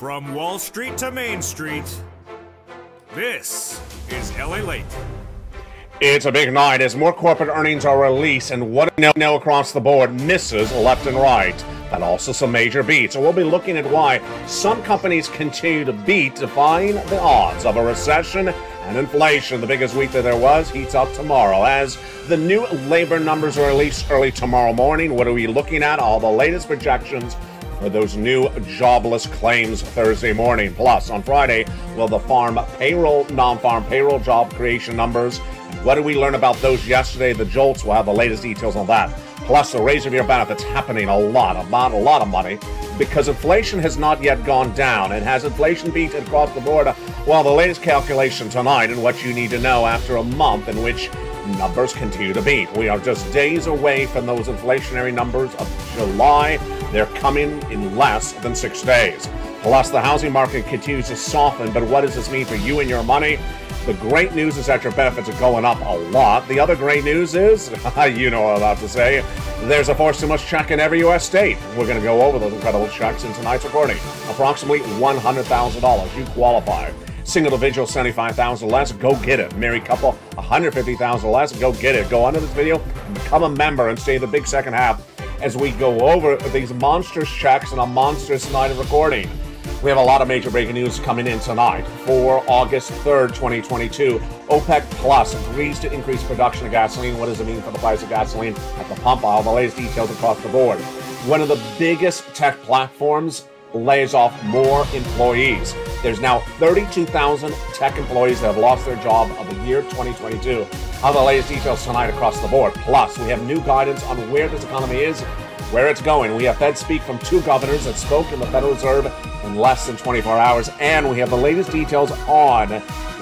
From Wall Street to Main Street, this is LALATE. It's a big night as more corporate earnings are released and what you know across the board misses left and right. And also some major beats. So we'll be looking at why some companies continue to beat, defying the odds of a recession and inflation. The biggest week that there was heats up tomorrow as the new labor numbers are released early tomorrow morning. What are we looking at? All the latest projections those new jobless claims Thursday morning. Plus, on Friday, will the farm payroll, non farm payroll job creation numbers. What did we learn about those yesterday? The JOLTS will have the latest details on that. Plus, the raise of your benefits happening a lot, about a lot of money because inflation has not yet gone down. And has inflation beat across the board? Well, the latest calculation tonight and what you need to know after a month in which numbers continue to beat. We are just days away from those inflationary numbers of July. They're coming in less than six days. Plus, the housing market continues to soften, but what does this mean for you and your money? The great news is that your benefits are going up a lot. The other great news is, you know what I'm about to say, there's a four stimulus check in every U.S. state. We're going to go over those incredible checks in tonight's recording. Approximately $100,000. You qualify. Single individual, 75000 less, go get it. Married couple, 150000 less, go get it. Go under this video, become a member, and stay the big second half as we go over these monstrous checks and a monstrous night of recording. We have a lot of major breaking news coming in tonight for August 3rd, 2022. OPEC Plus agrees to increase production of gasoline. What does it mean for the price of gasoline at the pump? All the latest details across the board. One of the biggest tech platforms lays off more employees. There's now 32,000 tech employees that have lost their job of the year 2022. All the latest details tonight across the board. Plus, we have new guidance on where this economy is, where it's going. We have Fed speak from two governors that spoke in the Federal Reserve in less than 24 hours, and we have the latest details on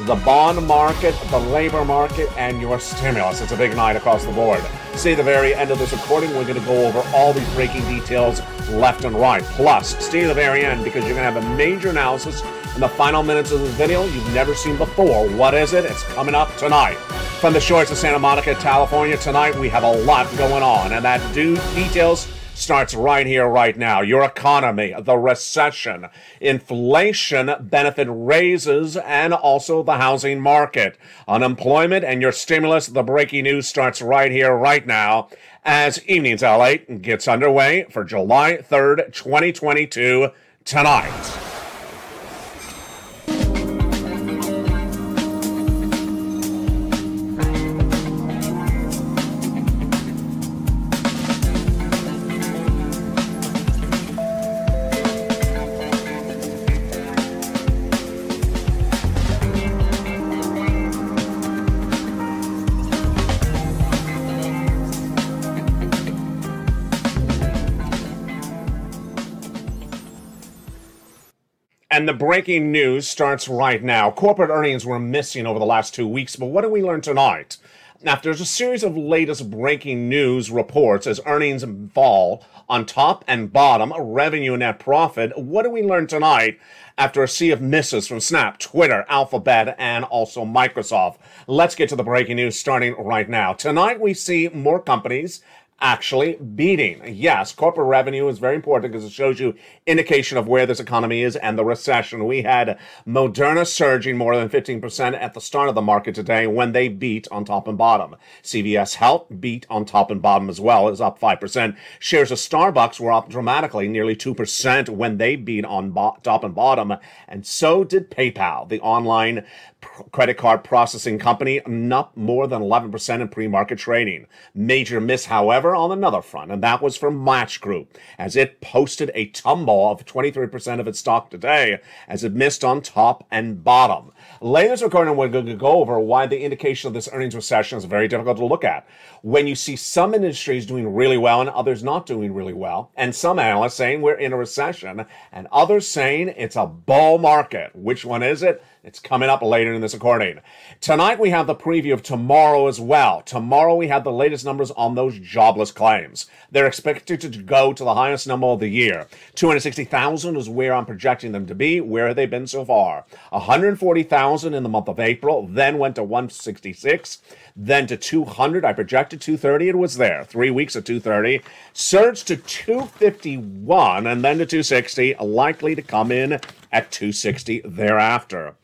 the bond market, the labor market, and your stimulus. It's a big night across the board. See the very end of this recording, we're going to go over all these breaking details left and right. Plus, stay to the very end because you're going to have a major analysis in the final minutes of this video you've never seen before. What is it? It's coming up tonight. From the shores of Santa Monica, California, tonight we have a lot going on, and that due details starts right here, right now. Your economy, the recession, inflation, benefit raises, and also the housing market. Unemployment and your stimulus, the breaking news starts right here, right now, as Evenings LA gets underway for July 3rd, 2022, tonight. The breaking news starts right now. Corporate earnings were missing over the last two weeks, but what did we learn tonight? After a series of latest breaking news reports as earnings fall on top and bottom, revenue and net profit, what do we learn tonight after a sea of misses from Snap, Twitter, Alphabet, and also Microsoft? Let's get to the breaking news starting right now. Tonight we see more companies actually beating. Yes, corporate revenue is very important because it shows you indication of where this economy is and the recession. We had Moderna surging more than 15% at the start of the market today when they beat on top and bottom. CVS Health beat on top and bottom as well, is up 5%. Shares of Starbucks were up dramatically, nearly 2% when they beat on bo- top and bottom. And so did PayPal, the online credit card processing company, not more than 11% in pre-market trading. Major miss, however, on another front, and that was from Match Group, as it posted a tumble of 23% of its stock today, as it missed on top and bottom. Later recording, we're going to go over why the indication of this earnings recession is very difficult to look at. When you see some industries doing really well and others not doing really well, and some analysts saying we're in a recession, and others saying it's a bull market. Which one is it? It's coming up later in this recording. Tonight we have the preview of tomorrow as well. Tomorrow we have the latest numbers on those jobless claims. They're expected to go to the highest number of the year. 260,000 is where I'm projecting them to be. Where have they been so far? 140,000 in the month of April, then went to 166 then to 200. I projected 230. It was there. Three weeks at 230. Surged to 251 and then to 260. Likely to come in at 260 thereafter.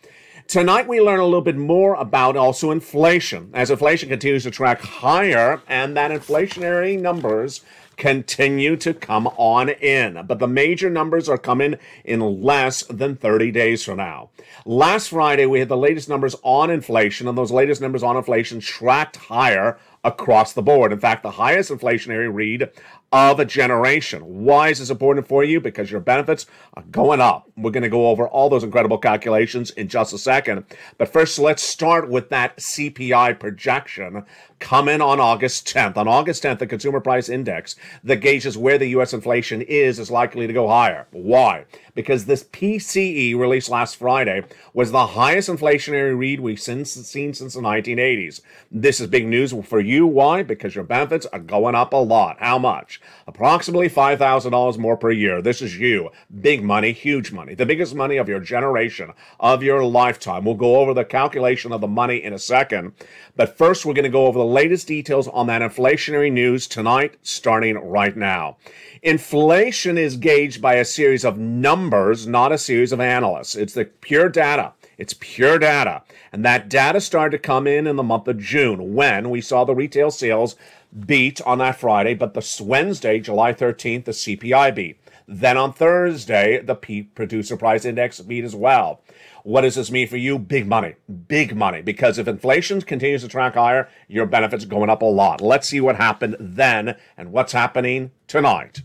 Tonight, we learn a little bit more about also inflation as inflation continues to track higher and that inflationary numbers continue to come on in. But the major numbers are coming in less than 30 days from now. Last Friday, we had the latest numbers on inflation, and those latest numbers on inflation tracked higher across the board. In fact, the highest inflationary read of a generation. Why is this important for you? Because your benefits are going up. We're going to go over all those incredible calculations in just a second. But first, let's start with that CPI projection coming on August 10th. On August 10th, the Consumer Price Index that gauges where the U.S. inflation is is likely to go higher. Why? Because this PCE released last Friday was the highest inflationary read we've since, seen since the 1980s. This is big news for you. Why? Because your benefits are going up a lot. How much? Approximately $5,000 more per year. This is you. Big money, huge money. The biggest money of your generation, of your lifetime. We'll go over the calculation of the money in a second. But first, we're going to go over the latest details on that inflationary news tonight, starting right now. Inflation is gauged by a series of numbers, not a series of analysts. It's the pure data. It's pure data. And that data started to come in in the month of June when we saw the retail sales beat on that Friday, but the Wednesday, July 13th, the CPI beat. Then on Thursday, the producer price index beat as well. What does this mean for you? Big money. Big money. Because if inflation continues to track higher, your benefits going up a lot. Let's see what happened then and what's happening tonight.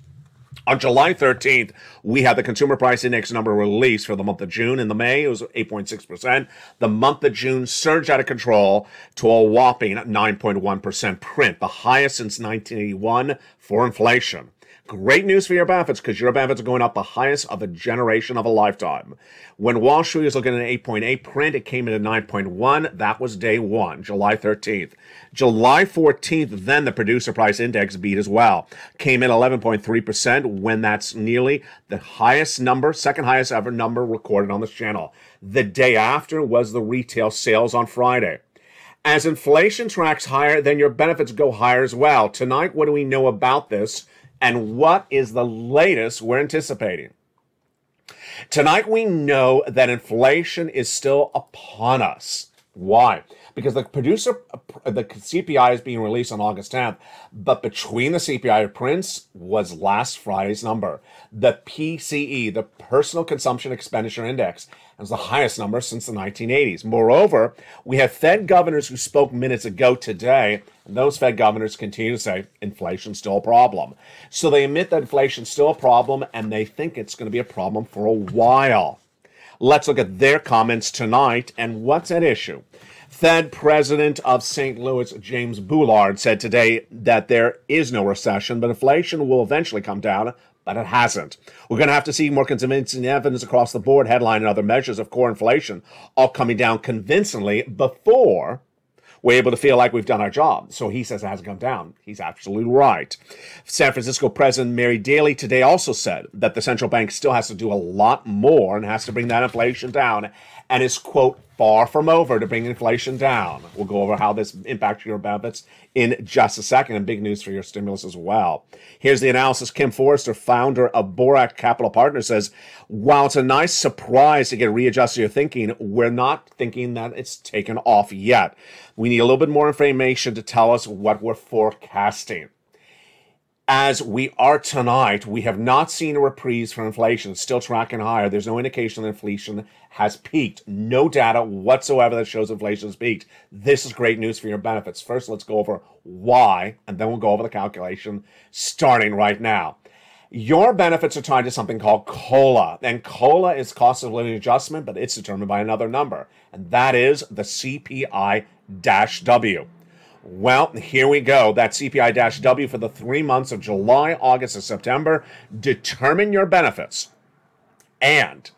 On July 13th, we had the consumer price index number released for the month of June. In the May, it was 8.6%. The month of June surged out of control to a whopping 9.1% print, the highest since 1981 for inflation. Great news for your benefits because your benefits are going up the highest of a generation of a lifetime. When Wall Street was looking at an 8.8 print, it came in at 9.1. That was day one, July 13th. July 14th, then the producer price index beat as well. Came in 11.3% when that's nearly the highest number, second highest ever number recorded on this channel. The day after was the retail sales on Friday. As inflation tracks higher, then your benefits go higher as well. Tonight, what do we know about this? And what is the latest we're anticipating. Tonight, we know that inflation is still upon us. Why? Because the producer, the CPI is being released on August 10th, but between the CPI prints was last Friday's number. The PCE, the Personal Consumption Expenditure Index, was the highest number since the 1980s. Moreover, we have Fed governors who spoke minutes ago today, those Fed governors continue to say inflation's still a problem. So they admit that inflation's still a problem, and they think it's going to be a problem for a while. Let's look at their comments tonight and what's at issue. Fed President of St. Louis, James Bullard, said today that there is no recession, but inflation will eventually come down, but it hasn't. We're going to have to see more convincing evidence across the board, headline and other measures of core inflation, all coming down convincingly before we're able to feel like we've done our job. So he says it hasn't come down. He's absolutely right. San Francisco President Mary Daly today also said that the central bank still has to do a lot more and has to bring that inflation down and is, quote, far from over to bring inflation down. We'll go over how this impacts your benefits in just a second, and big news for your stimulus as well. Here's the analysis. Kim Forrester, founder of Bokeh Capital Partners, says, while it's a nice surprise to get readjusted your thinking, we're not thinking that it's taken off yet. We need a little bit more information to tell us what we're forecasting as we are tonight, we have not seen a reprise for inflation. It's still tracking higher. There's no indication that inflation has peaked. No data whatsoever that shows inflation has peaked. This is great news for your benefits. First, let's go over why, and then we'll go over the calculation starting right now. Your benefits are tied to something called COLA, and COLA is cost of living adjustment, but it's determined by another number, and that is the CPI W. Well, here we go. That CPI dash W for the three months of July, August, and September. Determine your benefits. And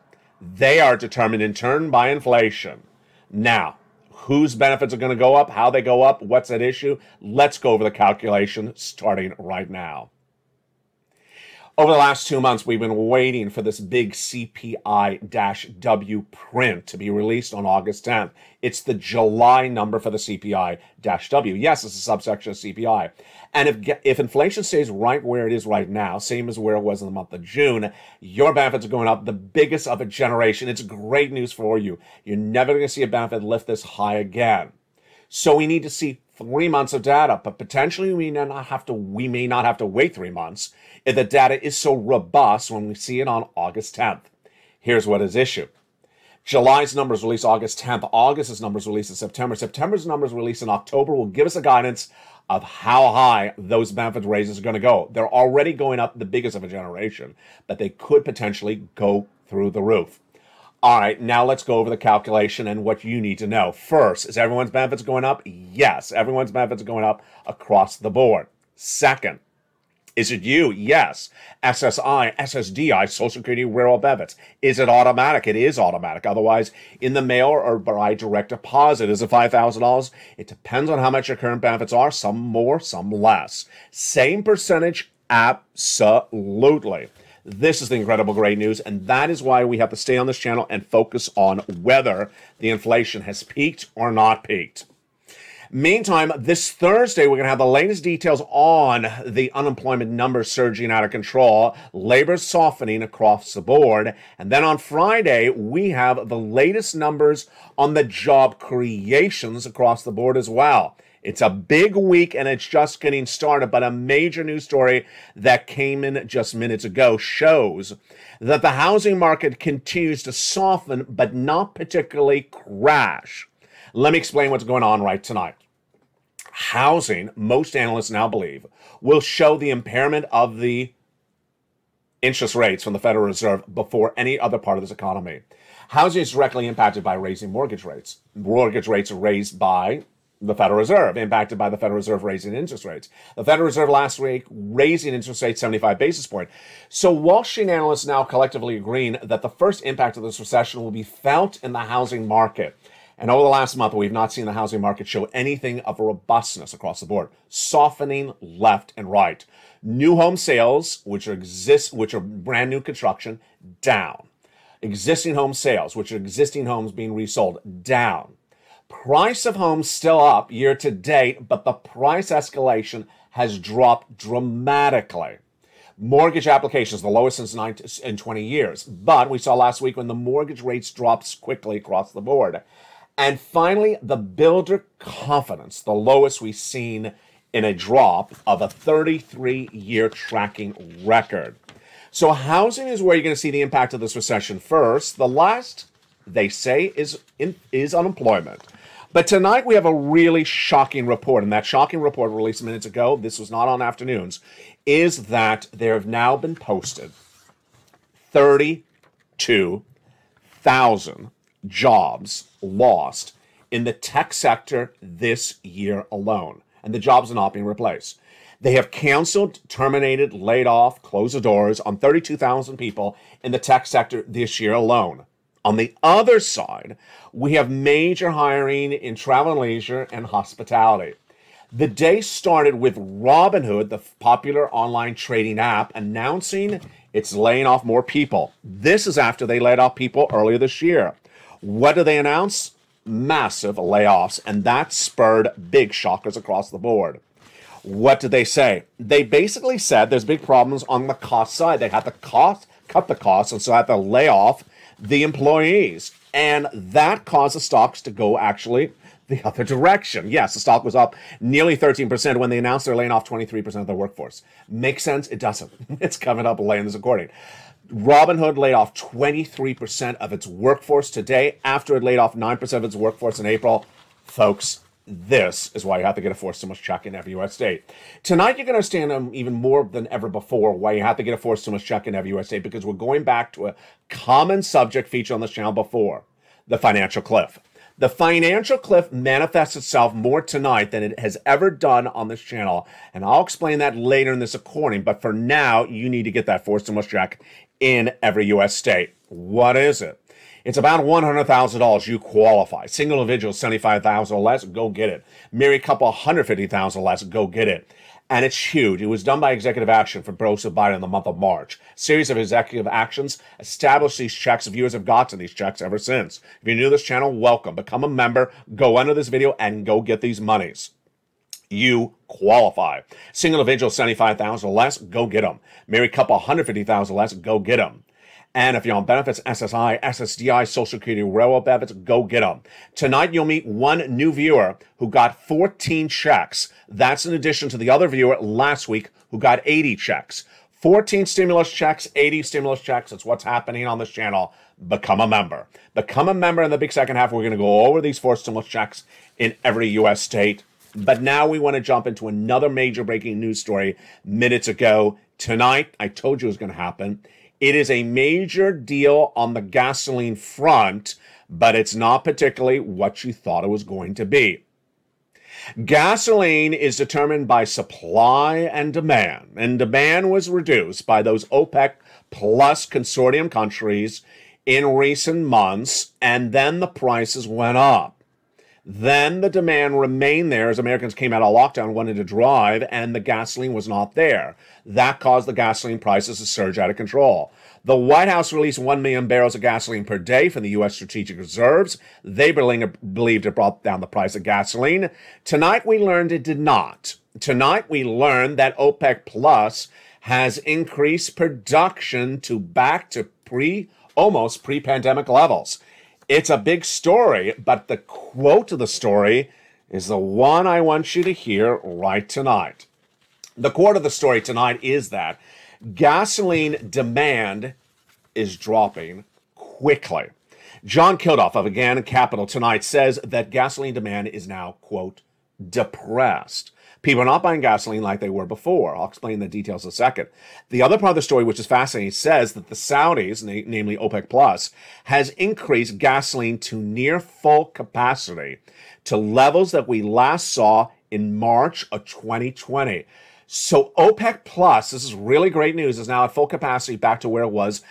they are determined in turn by inflation. Now, whose benefits are going to go up, how they go up, what's at issue? Let's go over the calculation starting right now. Over the last two months, we've been waiting for this big CPI W print to be released on August 10th. It's the July number for the CPI W. Yes, it's a subsection of CPI. And if, if inflation stays right where it is right now, same as where it was in the month of June, your benefits are going up the biggest of a generation. It's great news for you. You're never going to see a benefit lift this high again. So we need to see three months of data, but potentially we may not have to we may not have to wait three months if the data is so robust when we see it on August 10th. Here's what is issued. July's numbers released August 10th. August's numbers released in September. September's numbers released in October will give us a guidance of how high those benefit raises are going to go. They're already going up the biggest of a generation, but they could potentially go through the roof. All right, now let's go over the calculation and what you need to know. First, is everyone's benefits going up? Yes, everyone's benefits are going up across the board. Second, is it you? Yes. SSI, SSDI, Social Security Rural Benefits. Is it automatic? It is automatic. Otherwise, in the mail or by direct deposit. Is it $5,000? It depends on how much your current benefits are. Some more, some less. Same percentage? Absolutely. This is the incredible great news, and that is why we have to stay on this channel and focus on whether the inflation has peaked or not peaked. Meantime, this Thursday, we're going to have the latest details on the unemployment numbers surging out of control, labor softening across the board. And then on Friday, we have the latest numbers on the job creations across the board as well. It's a big week and it's just getting started, but a major news story that came in just minutes ago shows that the housing market continues to soften, but not particularly crash. Let me explain what's going on right tonight. Housing, most analysts now believe, will show the impairment of the interest rates from the Federal Reserve before any other part of this economy. Housing is directly impacted by raising mortgage rates. Mortgage rates are raised by the Federal Reserve, impacted by the Federal Reserve raising interest rates. The Federal Reserve last week raising interest rates 75 basis point. So Wall Street analysts now collectively agreeing that the first impact of this recession will be felt in the housing market. And over the last month, we've not seen the housing market show anything of a robustness across the board, softening left and right. New home sales, which are exist, which are brand new construction, down. Existing home sales, which are existing homes being resold, down Price of homes still up year to date, but the price escalation has dropped dramatically. Mortgage applications, the lowest since in 20 years. But we saw last week when the mortgage rates dropped quickly across the board. And finally, the builder confidence, the lowest we've seen in a drop of a 33 year tracking record. So, housing is where you're going to see the impact of this recession first. The last, they say, is, in, is unemployment. But tonight we have a really shocking report, and that shocking report released minutes ago, this was not on afternoons, is that there have now been posted 32,000 jobs lost in the tech sector this year alone. And the jobs are not being replaced. They have canceled, terminated, laid off, closed the doors on 32,000 people in the tech sector this year alone. On the other side, we have major hiring in travel and leisure and hospitality. The day started with Robinhood, the popular online trading app, announcing it's laying off more people. This is after they laid off people earlier this year. What do they announce? Massive layoffs, and that spurred big shockers across the board. What did they say? They basically said there's big problems on the cost side. They had to cost cut the costs, and so had to lay off the employees. And that caused the stocks to go actually the other direction. Yes, the stock was up nearly 13% when they announced they're laying off 23% of their workforce. Makes sense? It doesn't. It's coming up laying this according. Robinhood laid off 23% of its workforce today after it laid off 9% of its workforce in April. Folks, this is why you have to get a force stimulus check in every U.S. state. Tonight, you're going to understand um, even more than ever before why you have to get a force stimulus check in every U.S. state because we're going back to a common subject feature on this channel before the financial cliff. The financial cliff manifests itself more tonight than it has ever done on this channel, and I'll explain that later in this recording. But for now, you need to get that force stimulus check in every U.S. state. What is it? It's about $100,000 you qualify. Single individual, $75,000 or less, go get it. Married couple, $150,000 or less, go get it. and it's huge. It was done by executive action from Joseph Biden in the month of March. Series of executive actions established these checks. Viewers have gotten these checks ever since. If you're new to this channel, welcome. Become a member. Go under this video and go get these monies you qualify. Single individual, $75,000 or less, go get them. Married couple, $150,000 or less, go get them. And if you're on benefits, SSI, SSDI, Social Security, Railroad benefits, go get them. Tonight, you'll meet one new viewer who got 14 checks. That's in addition to the other viewer last week who got 80 checks. 14 stimulus checks, 80 stimulus checks. That's what's happening on this channel. Become a member. Become a member in the big second half. We're going to go over these four stimulus checks in every U.S. state. But now we want to jump into another major breaking news story minutes ago. Tonight, I told you it was going to happen. It is a major deal on the gasoline front, but it's not particularly what you thought it was going to be. Gasoline is determined by supply and demand, and demand was reduced by those OPEC plus consortium countries in recent months, and then the prices went up. Then the demand remained there as Americans came out of lockdown, wanted to drive, and the gasoline was not there. That caused the gasoline prices to surge out of control. The White House released 1 million barrels of gasoline per day from the U.S. strategic reserves. They believed it brought down the price of gasoline. Tonight we learned it did not. Tonight we learned that OPEC Plus has increased production to back to pre almost pre-pandemic levels. It's a big story, but the quote of the story is the one I want you to hear right tonight. The quote of the story tonight is that gasoline demand is dropping quickly. John Kilduff of Again Capital tonight says that gasoline demand is now, quote, depressed. People are not buying gasoline like they were before. I'll explain the details in a second. The other part of the story, which is fascinating, says that the Saudis, namely OPEC Plus, has increased gasoline to near full capacity to levels that we last saw in March of 2020. So OPEC Plus, this is really great news, is now at full capacity back to where it was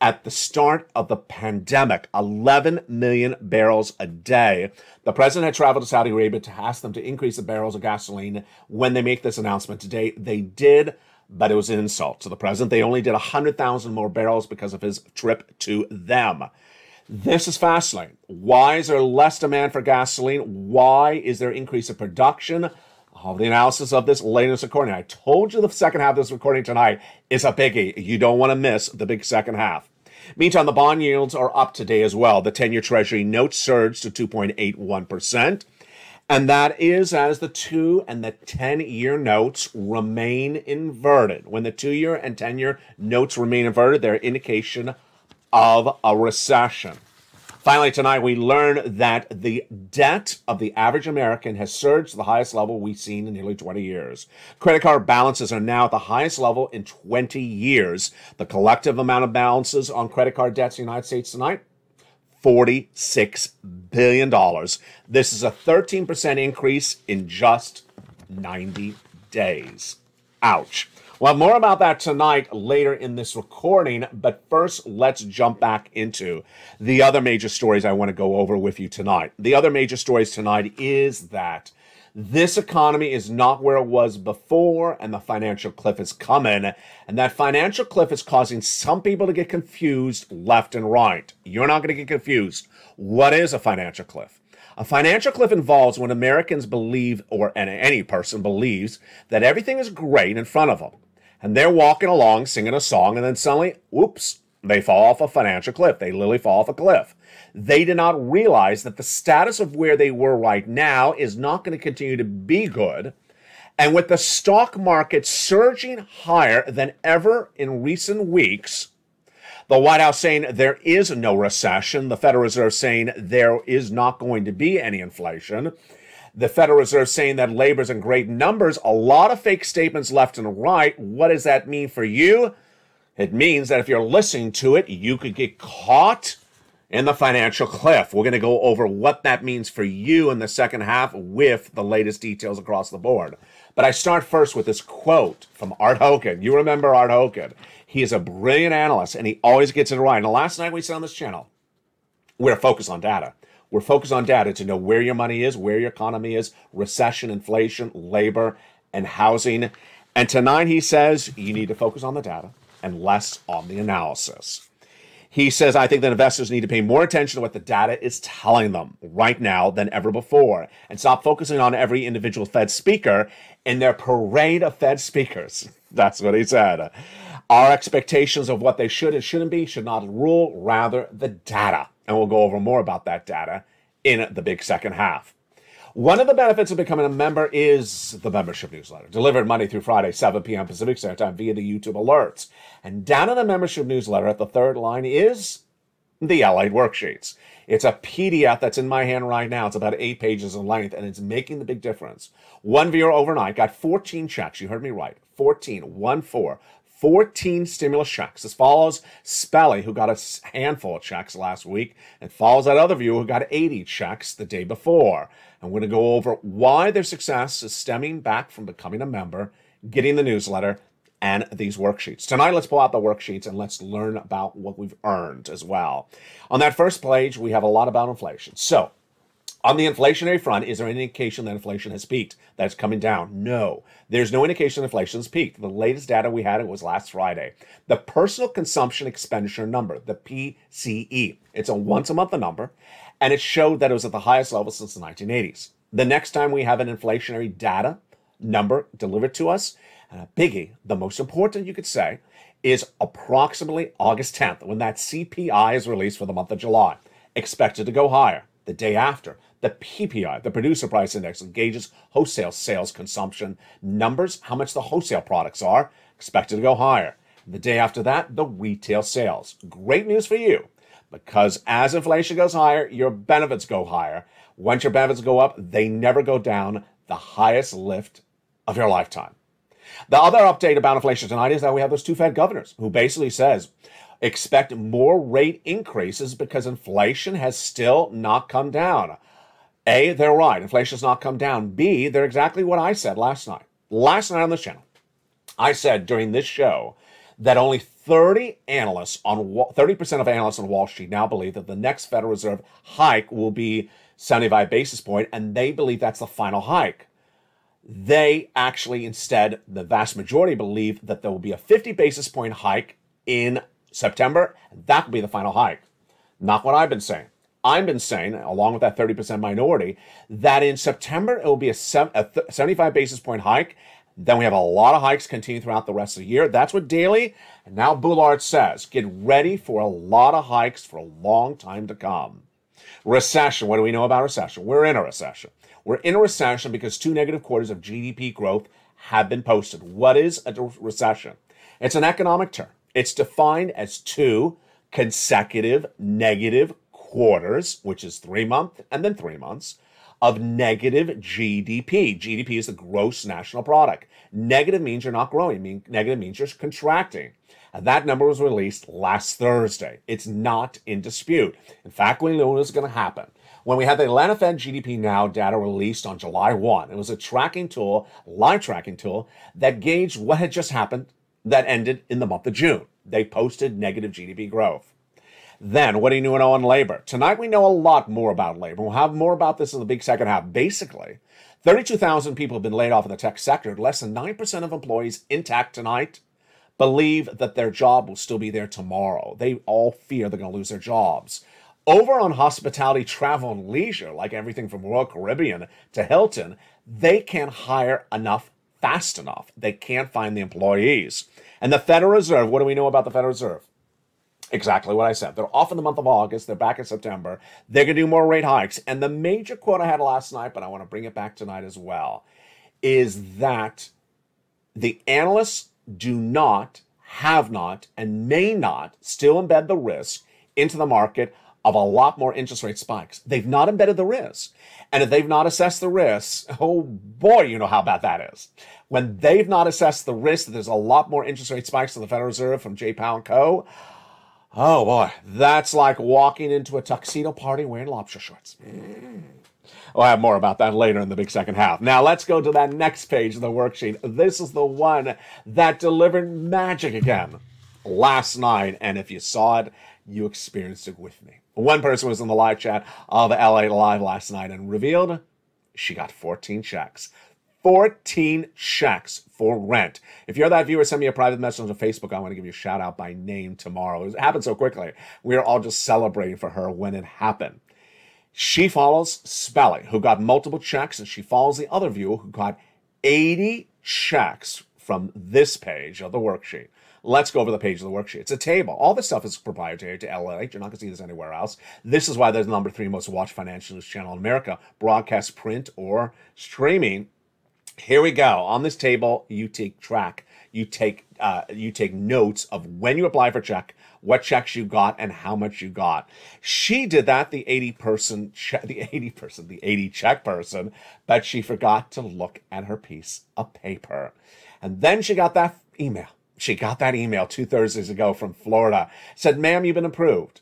at the start of the pandemic 11 million barrels a day. The president had traveled to Saudi Arabia to ask them to increase the barrels of gasoline when they make this announcement today. They did, but it was an insult to the president. They only did 100,000 more barrels because of his trip to them. This is fascinating. Why is there less demand for gasoline? Why is there increase in production? All the analysis of this latest recording. I told you the second half of this recording tonight is a biggie. You don't want to miss the big second half. Meantime, the bond yields are up today as well. The 10 year Treasury note surged to 2.81%. And that is as the two and the 10 year notes remain inverted. When the two year and 10 year notes remain inverted, they're indication of a recession. Finally, tonight we learn that the debt of the average American has surged to the highest level we've seen in nearly 20 years. Credit card balances are now at the highest level in 20 years. The collective amount of balances on credit card debts in the United States tonight $46 billion. This is a 13% increase in just 90 days. Ouch. We'll more about that tonight later in this recording, but first let's jump back into the other major stories I want to go over with you tonight. The other major stories tonight is that this economy is not where it was before, and the financial cliff is coming. And that financial cliff is causing some people to get confused left and right. You're not going to get confused. What is a financial cliff? A financial cliff involves when Americans believe, or any person believes, that everything is great in front of them and they're walking along singing a song, and then suddenly, whoops, they fall off a financial cliff. They literally fall off a cliff. They did not realize that the status of where they were right now is not going to continue to be good. And with the stock market surging higher than ever in recent weeks, the White House saying there is no recession, the Federal Reserve saying there is not going to be any inflation, the Federal Reserve saying that labor's in great numbers, a lot of fake statements left and right. What does that mean for you? It means that if you're listening to it, you could get caught in the financial cliff. We're going to go over what that means for you in the second half with the latest details across the board. But I start first with this quote from Art Hogan. You remember Art Hogan. He is a brilliant analyst and he always gets it right. And last night we said on this channel, we're focused on data. We're focused on data to know where your money is, where your economy is, recession, inflation, labor, and housing. And tonight he says you need to focus on the data and less on the analysis. He says, I think that investors need to pay more attention to what the data is telling them right now than ever before and stop focusing on every individual Fed speaker in their parade of Fed speakers. That's what he said. Our expectations of what they should and shouldn't be should not rule, rather, the data. And we'll go over more about that data in the big second half. One of the benefits of becoming a member is the membership newsletter, delivered Monday through Friday, 7 p.m. Pacific Standard Time via the YouTube alerts. And down in the membership newsletter at the third line is the Allied worksheets. It's a PDF that's in my hand right now. It's about eight pages in length, and it's making the big difference. One viewer overnight got 14 checks. You heard me right. 14, 1 4. 14 stimulus checks. This follows Spelly, who got a handful of checks last week, and follows that other viewer who got 80 checks the day before. I'm going to go over why their success is stemming back from becoming a member, getting the newsletter, and these worksheets. Tonight, let's pull out the worksheets and let's learn about what we've earned as well. On that first page, we have a lot about inflation. So, on the inflationary front, is there any indication that inflation has peaked? That's coming down? No. There's no indication inflation has peaked. The latest data we had it was last Friday. The personal consumption expenditure number, the PCE. It's a once a month number, and it showed that it was at the highest level since the 1980s. The next time we have an inflationary data number delivered to us, and a biggie, the most important you could say, is approximately August 10th when that CPI is released for the month of July. Expected to go higher the day after. The PPI, the Producer Price Index, gauges wholesale sales consumption numbers, how much the wholesale products are, expected to go higher. The day after that, the retail sales. Great news for you because as inflation goes higher, your benefits go higher. Once your benefits go up, they never go down. The highest lift of your lifetime. The other update about inflation tonight is that we have those two Fed governors who basically says expect more rate increases because inflation has still not come down. A, they're right. Inflation has not come down. B, they're exactly what I said last night. Last night on this channel, I said during this show that only 30 analysts on 30% of analysts on Wall Street now believe that the next Federal Reserve hike will be 75 basis point, and they believe that's the final hike. They actually instead, the vast majority believe that there will be a 50 basis point hike in September, and that will be the final hike. Not what I've been saying. I've been saying, along with that 30% minority, that in September it will be a, 75 basis point hike. Then we have a lot of hikes continue throughout the rest of the year. That's what Daly and now Bullard says. Get ready for a lot of hikes for a long time to come. Recession. What do we know about recession? We're in a recession. We're in a recession because two negative quarters of GDP growth have been posted. What is a recession? It's an economic term. It's defined as two consecutive negative quarters, which is three months and then three months, of negative GDP. GDP is the gross national product. Negative means you're not growing. Mean, negative means you're contracting. And that number was released last Thursday. It's not in dispute. In fact, we know what's going to happen. When we had the Atlanta Fed GDP Now data released on July 1, it was a tracking tool, live tracking tool, that gauged what had just happened that ended in the month of June. They posted negative GDP growth. Then, what do you know on labor? Tonight, we know a lot more about labor. We'll have more about this in the big second half. Basically, 32,000 people have been laid off in the tech sector. Less than 9% of employees intact tonight believe that their job will still be there tomorrow. They all fear they're going to lose their jobs. Over on hospitality, travel, and leisure, like everything from Royal Caribbean to Hilton, they can't hire enough fast enough. They can't find the employees. And the Federal Reserve, what do we know about the Federal Reserve? Exactly what I said. They're off in the month of August. They're back in September. They're going to do more rate hikes. And the major quote I had last night, but I want to bring it back tonight as well, is that the analysts do not, have not, and may not still embed the risk into the market of a lot more interest rate spikes. They've not embedded the risk. And if they've not assessed the risk, oh boy, you know how bad that is. When they've not assessed the risk that there's a lot more interest rate spikes to the Federal Reserve from Jay Powell and Co., Oh boy, that's like walking into a tuxedo party wearing lobster shorts. Mm. We'll have more about that later in the big second half. Now let's go to that next page of the worksheet. This is the one that delivered magic again last night. And if you saw it, you experienced it with me. One person was in the live chat of LA Live last night and revealed she got 14 checks. 14 checks for rent. If you're that viewer, send me a private message on Facebook. I want to give you a shout out by name tomorrow. It happened so quickly. We are all just celebrating for her when it happened. She follows Spelly, who got multiple checks, and she follows the other viewer who got 80 checks from this page of the worksheet. Let's go over the page of the worksheet. It's a table. All this stuff is proprietary to LLH. You're not going to see this anywhere else. This is why there's the number three most watched financial news channel in America, broadcast, print, or streaming. Here we go. On this table, you take track. You take uh, you take notes of when you apply for check, what checks you got, and how much you got. She did that. The eighty person, che- the eighty person, the eighty check person, but she forgot to look at her piece of paper, and then she got that email she got that email two Thursdays ago from Florida. Said, ma'am, you've been approved.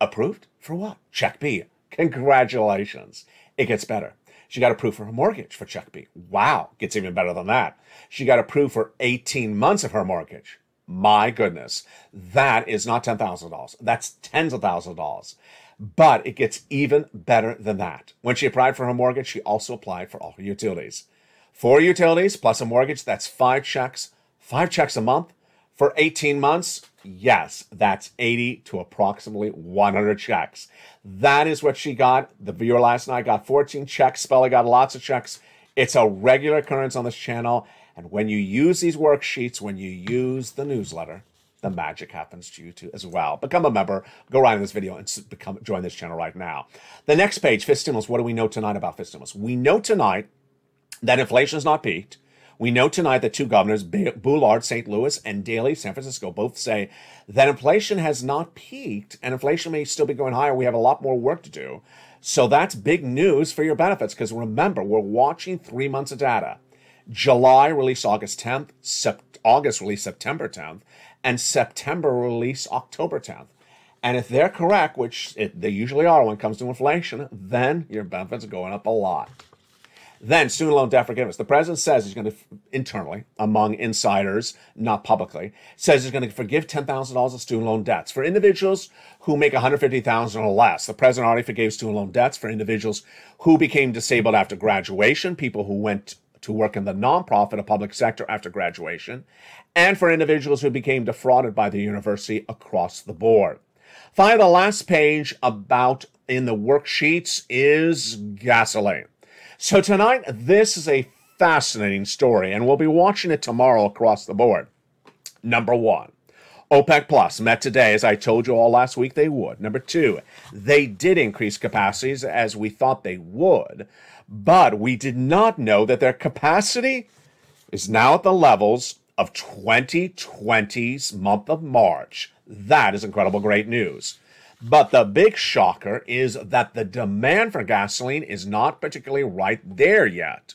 Approved? For what? Check B. Congratulations. It gets better. She got approved for her mortgage for check B. Wow. Gets even better than that. She got approved for 18 months of her mortgage. My goodness. That is not $10,000. That's tens of thousands of dollars. But it gets even better than that. When she applied for her mortgage, she also applied for all her utilities. Four utilities plus a mortgage, that's five checks Five checks a month for 18 months? Yes, that's 80 to approximately 100 checks. That is what she got. The viewer last night got 14 checks. Spella got lots of checks. It's a regular occurrence on this channel. And when you use these worksheets, when you use the newsletter, the magic happens to you too as well. Become a member. Go right in this video and become join this channel right now. The next page, fifth stimulus. What do we know tonight about fifth stimulus? We know tonight that inflation is not peaked. We know tonight that two governors, Bullard, St. Louis, and Daly, San Francisco, both say that inflation has not peaked and inflation may still be going higher. We have a lot more work to do. So that's big news for your benefits because remember, we're watching three months of data. July released August 10th, Sep- August released September 10th, and September released October 10th. And if they're correct, which it, they usually are when it comes to inflation, then your benefits are going up a lot. Then student loan debt forgiveness. The president says he's going to internally, among insiders, not publicly, says he's going to forgive ten thousand dollars of student loan debts for individuals who make one hundred fifty thousand or less. The president already forgave student loan debts for individuals who became disabled after graduation, people who went to work in the nonprofit or public sector after graduation, and for individuals who became defrauded by the university across the board. Finally, the last page about in the worksheets is gasoline. So tonight, this is a fascinating story, and we'll be watching it tomorrow across the board. Number one, OPEC Plus met today, as I told you all last week they would. Number two, they did increase capacities as we thought they would, but we did not know that their capacity is now at the levels of 2020's month of March. That is incredible, great news. But the big shocker is that the demand for gasoline is not particularly right there yet.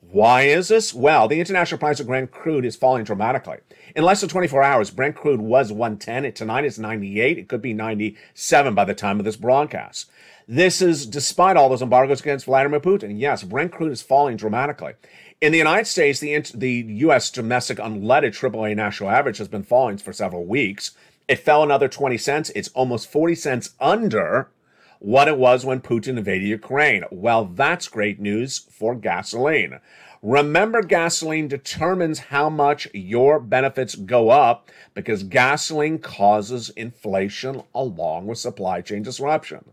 Why is this? Well, the international price of Brent crude is falling dramatically. In less than 24 hours, Brent crude was 110. It, tonight it's 98. It could be 97 by the time of this broadcast. This is despite all those embargoes against Vladimir Putin. Yes, Brent crude is falling dramatically. In the United States, the, the U.S. domestic unleaded AAA national average has been falling for several weeks. It fell another 20 cents. It's almost 40 cents under what it was when Putin invaded Ukraine. Well, that's great news for gasoline. Remember, gasoline determines how much your benefits go up because gasoline causes inflation along with supply chain disruption.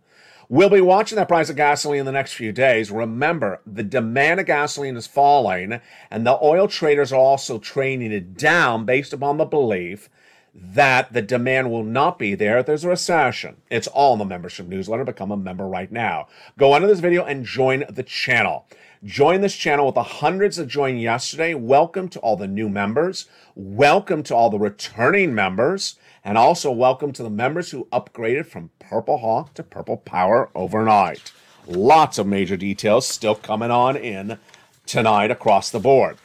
We'll be watching that price of gasoline in the next few days. Remember, the demand of gasoline is falling, and the oil traders are also trading it down based upon the belief that the demand will not be there there's a recession. It's all in the membership newsletter. Become a member right now. Go under this video and join the channel. Join this channel with the hundreds that joined yesterday. Welcome to all the new members. Welcome to all the returning members. And also welcome to the members who upgraded from Purple Hawk to Purple Power overnight. Lots of major details still coming on in tonight across the board.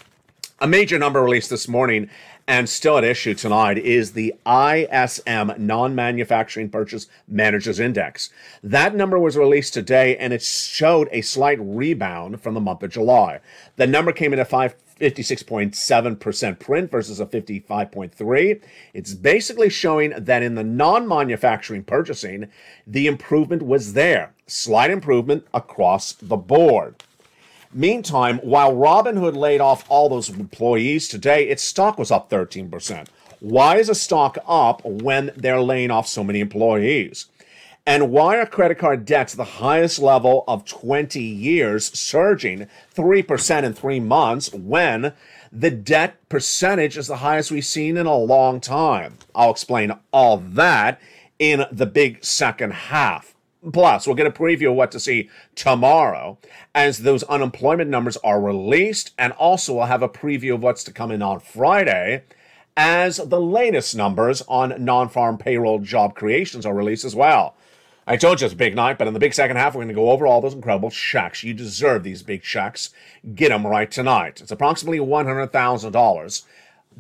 A major number released this morning and still at issue tonight is the ISM Non Manufacturing Purchase Managers Index. That number was released today and it showed a slight rebound from the month of July. The number came in at 56.7% print versus a 55.3. It's basically showing that in the non-manufacturing purchasing, the improvement was there. Slight improvement across the board. Meantime, while Robinhood laid off all those employees today, its stock was up 13%. Why is a stock up when they're laying off so many employees? And why are credit card debts the highest level of 20 years, surging 3% in three months when the debt percentage is the highest we've seen in a long time? I'll explain all that in the big second half. Plus, we'll get a preview of what to see tomorrow as those unemployment numbers are released. And also, we'll have a preview of what's to come in on Friday as the latest numbers on non farm payroll job creations are released as well. I told you it's a big night, but in the big second half, we're going to go over all those incredible checks. You deserve these big checks. Get them right tonight. It's approximately $100,000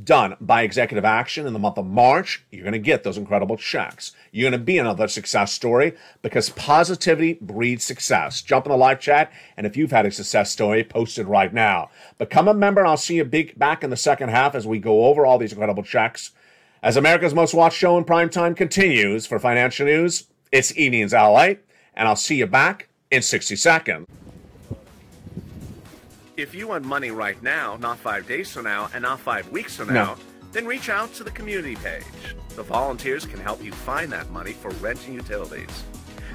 done by executive action in the month of March, you're going to get those incredible checks. You're going to be another success story because positivity breeds success. Jump in the live chat, and if you've had a success story, post it right now. Become a member, and I'll see you big back in the second half as we go over all these incredible checks. As America's most watched show in prime time continues for financial news, it's Evenings LA, and I'll see you back in 60 seconds. If you want money right now, not five days from now, and not five weeks from now, No. then reach out to the community page. The volunteers can help you find that money for rent and utilities.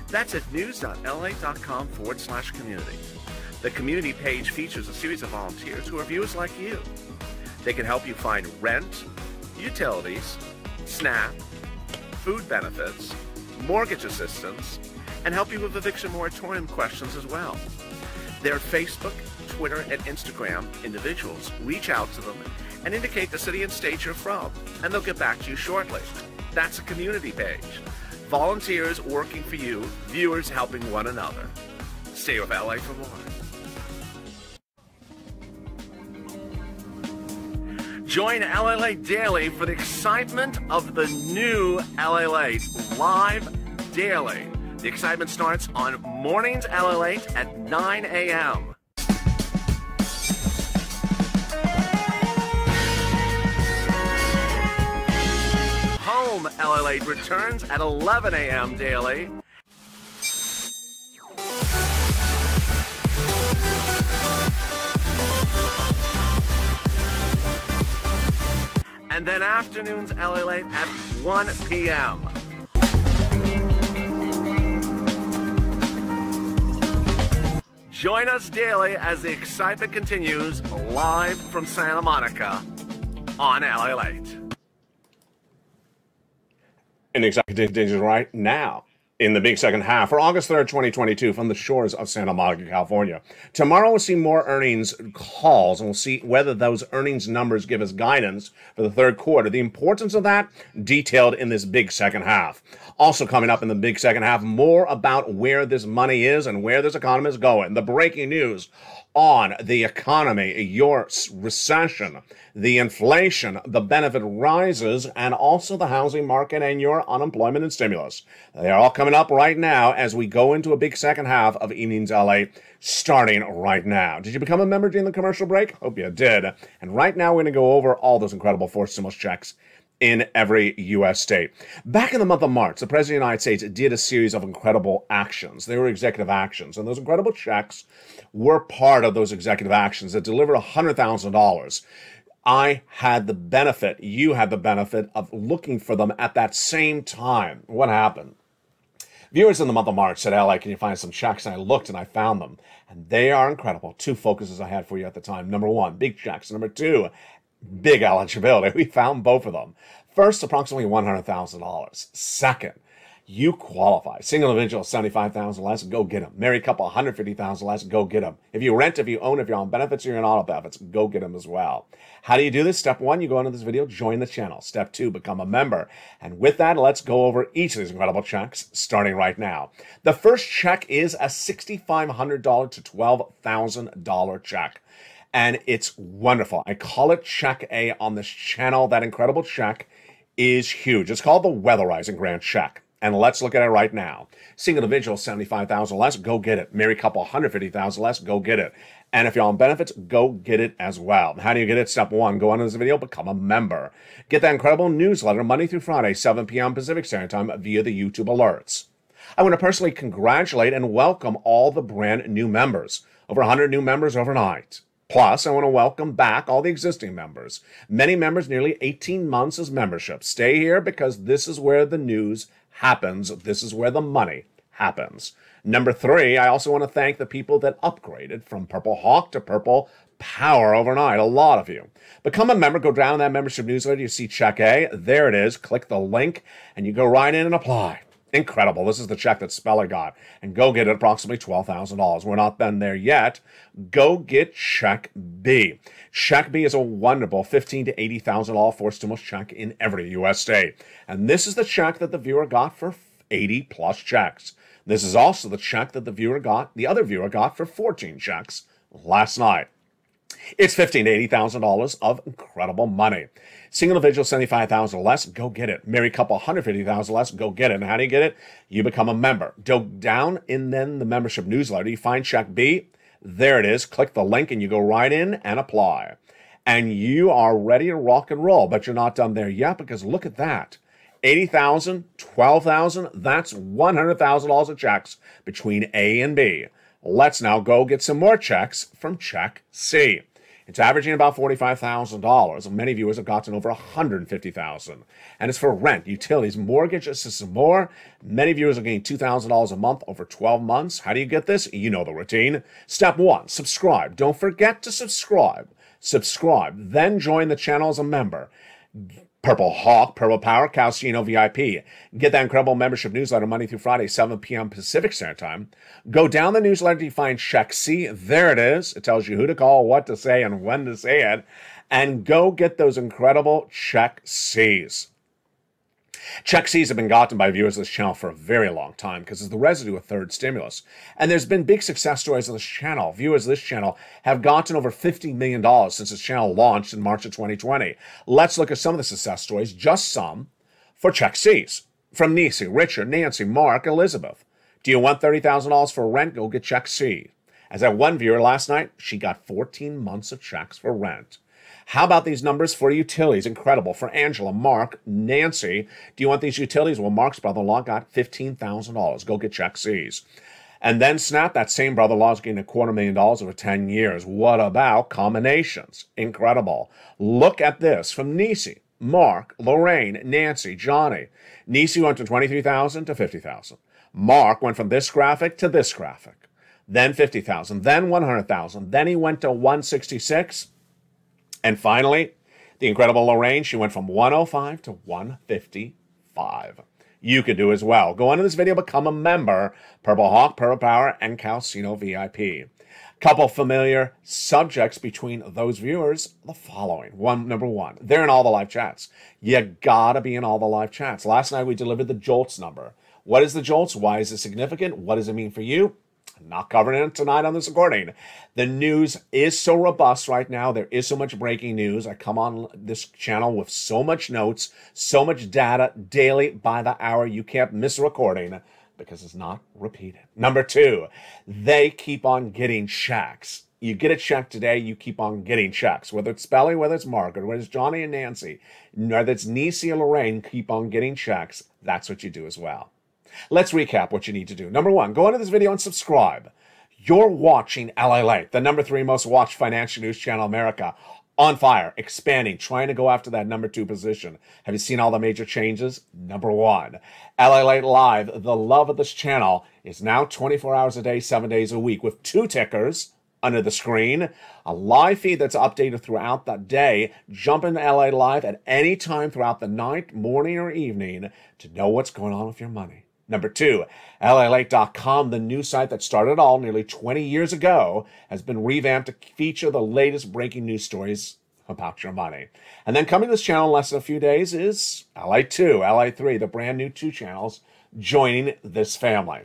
That's at news.lalate.com forward slash community. The community page features a series of volunteers who are viewers like you. They can help you find rent, utilities, SNAP, food benefits, mortgage assistance, and help you with eviction moratorium questions as well. Their Facebook, Twitter, and Instagram individuals reach out to them and indicate the city and state you're from, and they'll get back to you shortly. That's a community page. Volunteers working for you, viewers helping one another. Stay with LA for more. Join LA Daily for the excitement of the new LA live daily. The excitement starts on mornings LA at 9 a.m. Home LALATE returns at 11 a.m. daily. And then afternoons LALATE at 1 p.m. Join us daily as the excitement continues live from Santa Monica on LA Late. In executive digits right now in the big second half for August 3rd, 2022, from the shores of Santa Monica, California. Tomorrow we'll see more earnings calls and we'll see whether those earnings numbers give us guidance for the third quarter. The importance of that detailed in this big second half. Also coming up in the big second half, more about where this money is and where this economy is going. The breaking news on the economy, your recession, the inflation, the benefit rises, and also the housing market and your unemployment and stimulus. They are all coming up right now as we go into a big second half of Evenings LA starting right now. Did you become a member during the commercial break? Hope you did. And right now we're going to go over all those incredible forced stimulus checks in every U.S. state. Back in the month of March, the President of the United States did a series of incredible actions. They were executive actions, and those incredible checks were part of those executive actions that delivered $100,000. I had the benefit, you had the benefit of looking for them at that same time. What happened? Viewers in the month of March said, LA, can you find some checks? And I looked and I found them. And they are incredible. Two focuses I had for you at the time. Number one, big checks. Number two, big eligibility. We found both of them. First, approximately $100,000. Second, you qualify. Single individual, 75000 less, go get them. Married couple, 150000 less, go get them. If you rent, if you own, if you're on benefits, or you're on auto benefits, go get them as well. How do you do this? Step one, you go into this video, join the channel. Step two, become a member. And with that, let's go over each of these incredible checks starting right now. The first check is a $6,500 to $12,000 check and it's wonderful. I call it Check A on this channel. That incredible check is huge. It's called the Weatherizing Grant Check. And let's look at it right now. Single individual, 75,000 less, go get it. Married couple, 150,000 less, go get it. And if you're on benefits, go get it as well. How do you get it? Step one, go onto this video, become a member. Get that incredible newsletter Monday through Friday, 7 p.m. Pacific Standard Time via the YouTube alerts. I want to personally congratulate and welcome all the brand new members. Over 100 new members overnight. Plus, I want to welcome back all the existing members. Many members, nearly 18 months as membership. Stay here because this is where the news happens. This is where the money happens. Number three, I also want to thank the people that upgraded from Purple Hawk to Purple Power overnight. A lot of you. Become a member. Go down that membership newsletter. You see check A. There it is. Click the link and you go right in and apply. Incredible. This is the check that Speller got. And go get it approximately $12,000. We're not done there yet. Go get check B. Check B is a wonderful fifteen to $80,000 for stimulus check in every U.S. state. And this is the check that the viewer got for 80 plus checks. This is also the check that the viewer got, the other viewer got for 14 checks last night. It's fifteen to eighty thousand dollars of incredible money. Single individual seventy five thousand or less, go get it. Married couple one hundred fifty thousand less, go get it. And how do you get it? You become a member. Go down in then the membership newsletter. You find check B. There it is. Click the link and you go right in and apply. And you are ready to rock and roll. But you're not done there yet because look at that. 80,000, 12,000, that's $100,000 of checks between A and B. Let's now go get some more checks from check C. It's averaging about $45,000. Many viewers have gotten over 150,000. And it's for rent, utilities, mortgage assistance, more. Many viewers are getting $2,000 a month over 12 months. How do you get this? You know the routine. Step one, subscribe. Don't forget to subscribe. Subscribe, then join the channel as a member. Purple Hawk, Purple Power, Calcino VIP. Get that incredible membership newsletter Monday through Friday, 7 p.m. Pacific Standard Time. Go down the newsletter to find Check C. There it is. It tells you who to call, what to say, and when to say it. And go get those incredible Check C's. Check C's have been gotten by viewers of this channel for a very long time because it's the residue of third stimulus. And there's been big success stories on this channel. Viewers of this channel have gotten over $50 million since this channel launched in March of 2020. Let's look at some of the success stories, just some, for Check C's. From Nisi, Richard, Nancy, Mark, Elizabeth. Do you want $30,000 for rent? Go get Check C. As that one viewer last night, she got 14 months of checks for rent. How about these numbers for utilities? Incredible. For Angela, Mark, Nancy, do you want these utilities? Well, Mark's brother-in-law got $15,000. Go get check C's. And then Snap, that same brother-in-law is getting a quarter million dollars over 10 years. What about combinations? Incredible. Look at this from Nisi, Mark, Lorraine, Nancy, Johnny. Nisi went from 23,000 to 50,000. Mark went from this graphic to this graphic. Then 50,000, then 100,000. Then he went to 166 and finally, the incredible Lorraine, she went from 105 to 155. You can do as well. Go into this video, become a member, Purple Hawk, Purple Power, and Calcino VIP. Couple familiar subjects between those viewers, the following. One, number one, they're in all the live chats. You gotta be in all the live chats. Last night we delivered the JOLTS number. What is the JOLTS? Why is it significant? What does it mean for you? Not covering it tonight on this recording. The news is so robust right now. There is so much breaking news. I come on this channel with so much notes, so much data daily by the hour. You can't miss a recording because it's not repeated. Number two, they keep on getting checks. You get a check today, you keep on getting checks. Whether it's Spelly, whether it's Margaret, whether it's Johnny and Nancy, whether it's Nisi and Lorraine, keep on getting checks. That's what you do as well. Let's recap what you need to do. Number one, go into this video and subscribe. You're watching LALATE, the number three most watched financial news channel in America. On fire, expanding, trying to go after that number two position. Have you seen all the major changes? Number one, LALATE Live, the love of this channel, is now 24 hours a day, seven days a week with two tickers under the screen, a live feed that's updated throughout the day. Jump into LA Live at any time throughout the night, morning, or evening to know what's going on with your money. Number two, LALate.com, the new site that started all nearly 20 years ago, has been revamped to feature the latest breaking news stories about your money. And then coming to this channel in less than a few days is LA2, LA3, the brand new two channels joining this family.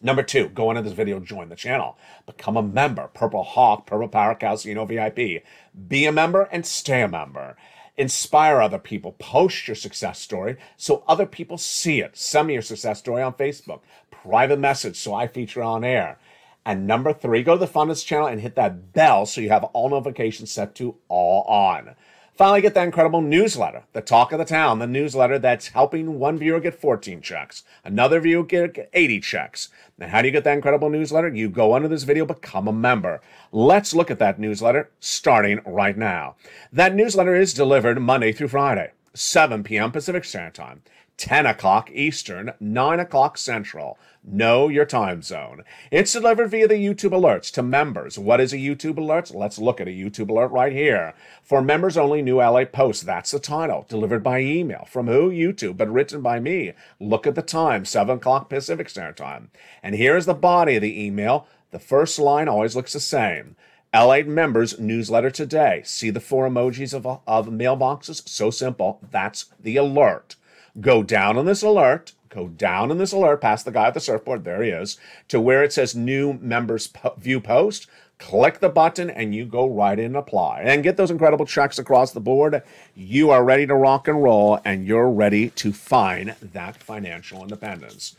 Number two, go into this video, join the channel. Become a member, Purple Hawk, Purple Power Casino VIP. Be a member and stay a member. Inspire other people. Post your success story so other people see it. Send me your success story on Facebook. Private message so I feature on air. And number three, go to the Fundus channel and hit that bell so you have all notifications set to all on. Finally, get that incredible newsletter, the talk of the town, the newsletter that's helping one viewer get 14 checks, another viewer get 80 checks. Now, how do you get that incredible newsletter? You go under this video, become a member. Let's look at that newsletter starting right now. That newsletter is delivered Monday through Friday, 7 p.m. Pacific Standard Time. 10 o'clock Eastern, 9 o'clock Central. Know your time zone. It's delivered via the YouTube alerts to members. What is a YouTube alert? Let's look at a YouTube alert right here. For members only, new LA Post. That's the title. Delivered by email. From who? YouTube, but written by me. Look at the time, 7 o'clock Pacific Standard Time. And here's the body of the email. The first line always looks the same. LA members newsletter today. See the four emojis of, of mailboxes? So simple. That's the alert. Go down on this alert, go down on this alert past the guy at the surfboard, there he is, to where it says new members po- view post. Click the button and you go right in and apply and get those incredible checks across the board. You are ready to rock and roll and you're ready to find that financial independence.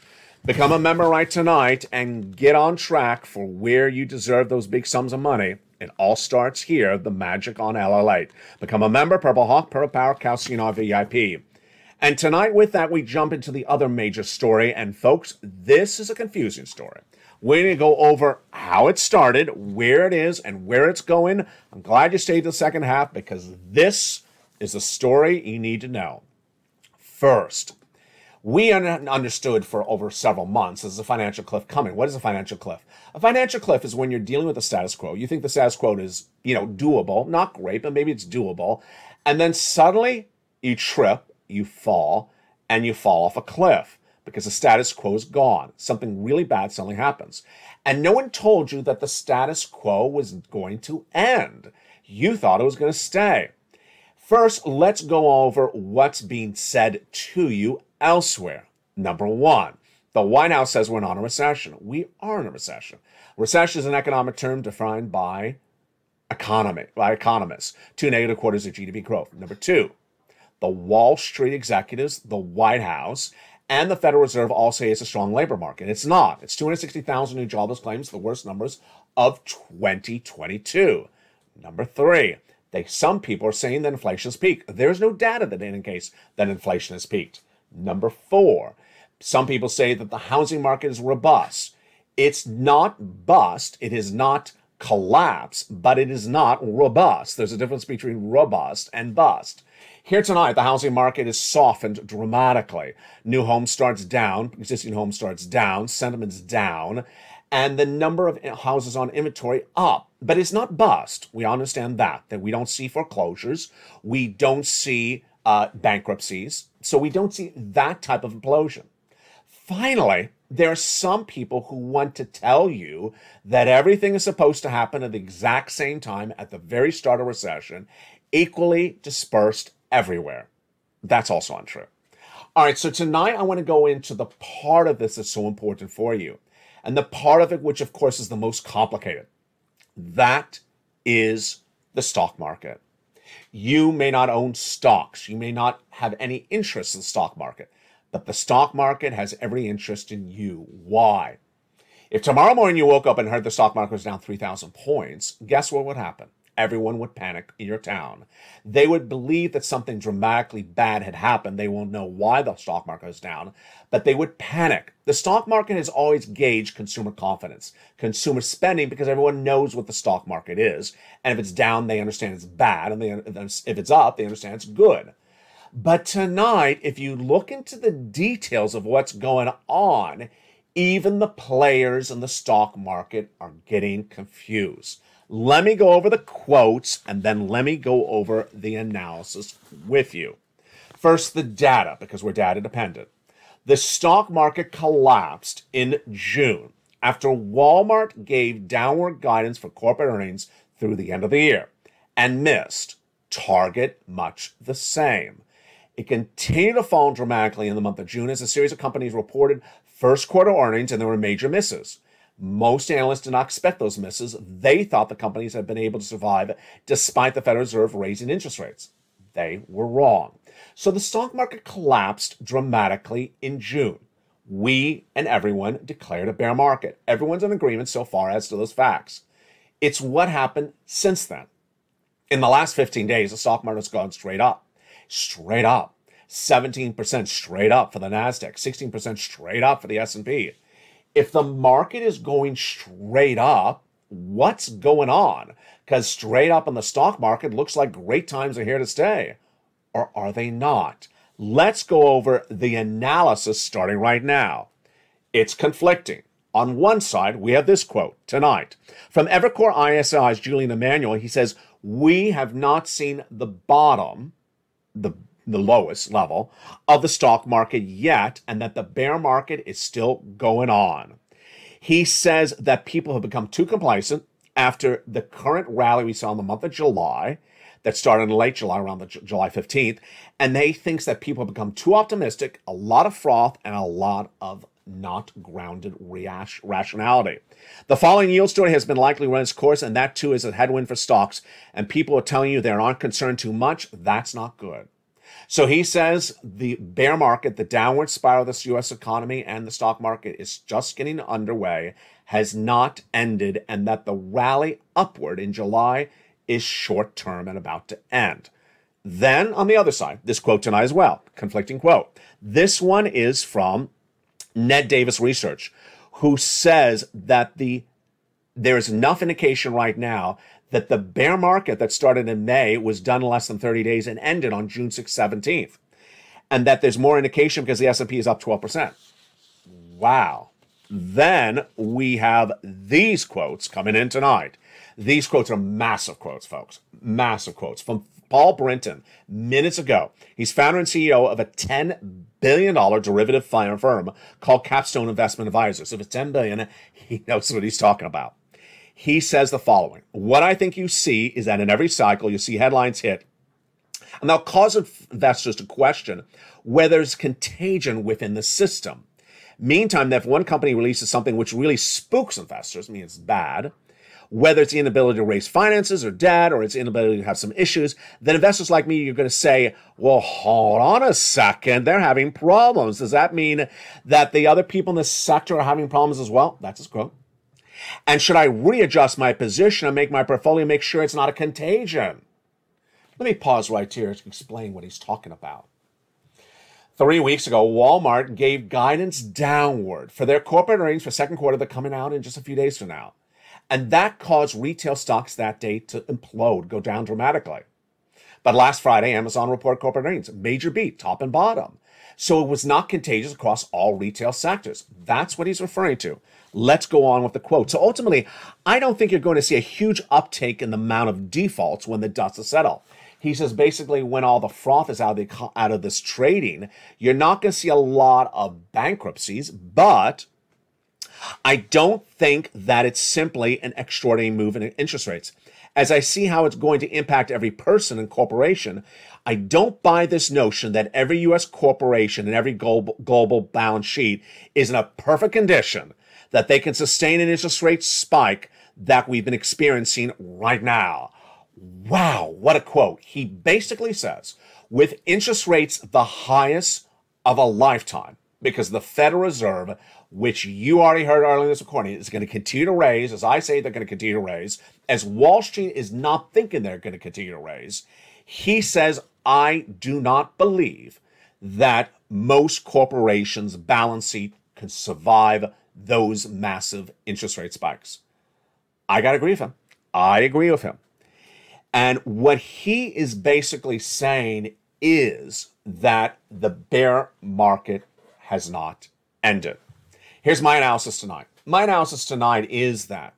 Become a member right tonight and get on track for where you deserve those big sums of money. It all starts here, the magic on LALATE. Become a member, Purple Hawk, Purple Power, Calcium VIP. And tonight, with that, we jump into the other major story. And folks, this is a confusing story. We're going to go over how it started, where it is, and where it's going. I'm glad you stayed the second half because this is a story you need to know. First, we un- understood for over several months there's a financial cliff coming. What is a financial cliff? A financial cliff is when you're dealing with the status quo. You think the status quo is, you know, doable, not great, but maybe it's doable. And then suddenly you trip you fall and you fall off a cliff because the status quo is gone. Something really bad suddenly happens. And no one told you that the status quo was going to end. You thought it was going to stay. First, let's go over what's being said to you elsewhere. Number one, the White House says we're not in a recession. We are in a recession. Recession is an economic term defined by economy, by economists. Two negative quarters of GDP growth. Number two, the Wall Street executives, the White House, and the Federal Reserve all say it's a strong labor market. It's not. It's 260,000 new jobless claims, the worst numbers of 2022. Number three, they, some people are saying that inflation has peaked. There's no data that indicates that inflation has peaked. Number four, some people say that the housing market is robust. It's not bust. It is not collapse, but it is not robust. There's a difference between robust and bust. Here tonight, the housing market is softened dramatically. New home starts down, existing home starts down, sentiment's down, and the number of houses on inventory up. But it's not bust. We understand that, that we don't see foreclosures. We don't see uh, bankruptcies. So we don't see that type of implosion. Finally, there are some people who want to tell you that everything is supposed to happen at the exact same time at the very start of recession, equally dispersed everywhere. That's also untrue. All right, so tonight I want to go into the part of this that's so important for you. And the part of it, which of course is the most complicated, that is the stock market. You may not own stocks, you may not have any interest in the stock market, but the stock market has every interest in you. Why? If tomorrow morning you woke up and heard the stock market was down 3,000 points, guess what would happen? Everyone would panic in your town. They would believe that something dramatically bad had happened. They won't know why the stock market is down, but they would panic. The stock market has always gauged consumer confidence, consumer spending, because everyone knows what the stock market is. And if it's down, they understand it's bad. And they, if it's up, they understand it's good. But tonight, if you look into the details of what's going on, even the players in the stock market are getting confused. Let me go over the quotes and then let me go over the analysis with you. First, the data, because we're data dependent. The stock market collapsed in June after Walmart gave downward guidance for corporate earnings through the end of the year and missed. Target, much the same. It continued to fall dramatically in the month of June as a series of companies reported first quarter earnings and there were major misses. Most analysts did not expect those misses. They thought the companies had been able to survive despite the Federal Reserve raising interest rates. They were wrong. So the stock market collapsed dramatically in June. We and everyone declared a bear market. Everyone's in agreement so far as to those facts. It's what happened since then. In the last 15 days, the stock market's gone straight up. Straight up. 17% straight up for the Nasdaq, 16% straight up for the S&P. If the market is going straight up, what's going on? Cuz straight up in the stock market looks like great times are here to stay. Or are they not? Let's go over the analysis starting right now. It's conflicting. On one side, we have this quote tonight from Evercore ISI's Julian Emanuel. He says, We have not seen the bottom, the, the lowest level of the stock market yet, and that the bear market is still going on. He says that people have become too complacent after the current rally we saw in the month of July that started in late July, around the J- July 15th, and they thinks that people have become too optimistic, a lot of froth, and a lot of not grounded rationality. The following yield story has been likely run its course, and that too is a headwind for stocks. And people are telling you they aren't concerned too much. That's not good. So he says the bear market, the downward spiral of this US economy and the stock market is just getting underway, has not ended, and that the rally upward in July is short term and about to end. Then on the other side, this quote tonight as well, conflicting quote. This one is from Ned Davis Research, who says that the there is enough indication right now that the bear market that started in May was done in less than 30 days and ended on June 6th, 17th. And that there's more indication because the S&P is up 12%. Wow. Then we have these quotes coming in tonight. These quotes are massive quotes, folks. Massive quotes from Paul Brinton minutes ago. He's founder and CEO of a $10 billion derivative firm called Capstone Investment Advisors. If it's 10 billion, he knows what he's talking about. He says the following What I think you see is that in every cycle, you see headlines hit, and they'll cause investors to question whether there's contagion within the system. Meantime, if one company releases something which really spooks investors, I mean, it's bad, whether it's the inability to raise finances or debt or its inability to have some issues, then investors like me, you're going to say, well, hold on a second. They're having problems. Does that mean that the other people in the sector are having problems as well? That's his quote. And should I readjust my position and make my portfolio make sure it's not a contagion? Let me pause right here to explain what he's talking about. Three weeks ago, Walmart gave guidance downward for their corporate earnings for second quarter. They're coming out in just a few days from now. And that caused retail stocks that day to implode, go down dramatically. But last Friday, Amazon reported corporate earnings, major beat, top and bottom. So it was not contagious across all retail sectors. That's what he's referring to. Let's go on with the quote. So ultimately, I don't think you're going to see a huge uptake in the amount of defaults when the dust is settled. He says basically when all the froth is out of, the, out of this trading, you're not going to see a lot of bankruptcies, but I don't think that it's simply an extraordinary move in interest rates. As I see how it's going to impact every person and corporation, I don't buy this notion that every U.S. corporation and every global, global balance sheet is in a perfect condition that they can sustain an interest rate spike that we've been experiencing right now. Wow, what a quote. He basically says, with interest rates the highest of a lifetime, because the Federal Reserve which you already heard earlier in this recording, is going to continue to raise. As I say, they're going to continue to raise. As Wall Street is not thinking they're going to continue to raise, he says, I do not believe that most corporations' balance sheet can survive those massive interest rate spikes. I got to agree with him. I agree with him. And what he is basically saying is that the bear market has not ended. Here's my analysis tonight. My analysis tonight is that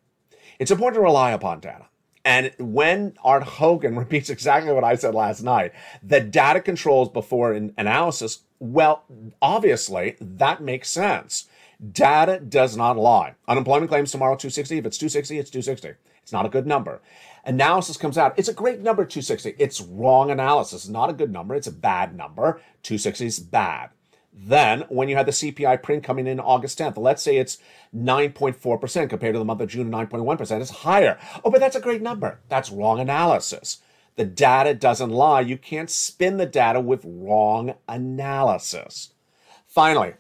it's important to rely upon data. And when Art Hogan repeats exactly what I said last night, that data controls before an analysis, well, obviously that makes sense. Data does not lie. Unemployment claims tomorrow 260. If it's 260, it's 260. It's not a good number. Analysis comes out. It's a great number, 260. It's wrong analysis. It's not a good number. It's a bad number. 260 is bad. Then, when you had the CPI print coming in August 10th, let's say it's 9.4% compared to the month of June, 9.1%, it's higher. Oh, but that's a great number. That's wrong analysis. The data doesn't lie. You can't spin the data with wrong analysis. Finally,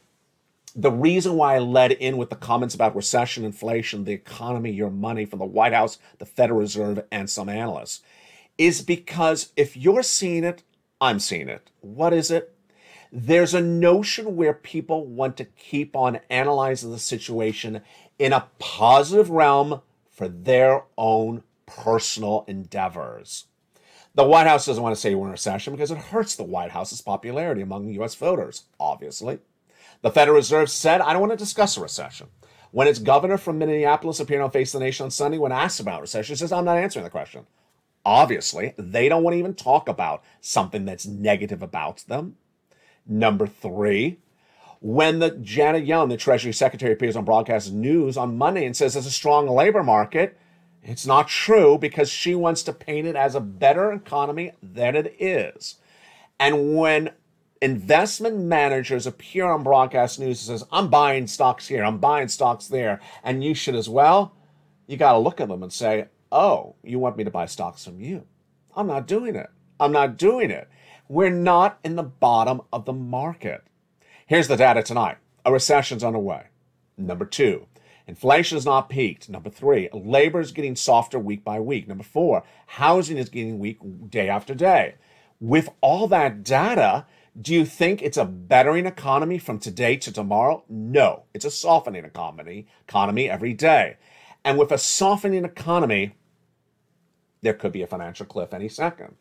the reason why I led in with the comments about recession, inflation, the economy, your money from the White House, the Federal Reserve, and some analysts is because if you're seeing it, I'm seeing it. What is it? There's a notion where people want to keep on analyzing the situation in a positive realm for their own personal endeavors. The White House doesn't want to say we're in a recession because it hurts the White House's popularity among U.S. voters, obviously. The Federal Reserve said, I don't want to discuss a recession. When its governor from Minneapolis appeared on Face the Nation on Sunday when asked about recession, says, I'm not answering the question. Obviously, they don't want to even talk about something that's negative about them. Number three, when the Janet Yellen, the Treasury Secretary, appears on broadcast news on Monday and says there's a strong labor market, it's not true because she wants to paint it as a better economy than it is. And when investment managers appear on broadcast news and says, I'm buying stocks here, I'm buying stocks there, and you should as well, you got to look at them and say, oh, you want me to buy stocks from you. I'm not doing it. I'm not doing it. We're not in the bottom of the market. Here's the data tonight. A recession's underway. Number two, inflation has not peaked. Number three, labor is getting softer week by week. Number four, housing is getting weak day after day. With all that data, do you think it's a bettering economy from today to tomorrow? No, it's a softening economy, economy every day. And with a softening economy, there could be a financial cliff any second.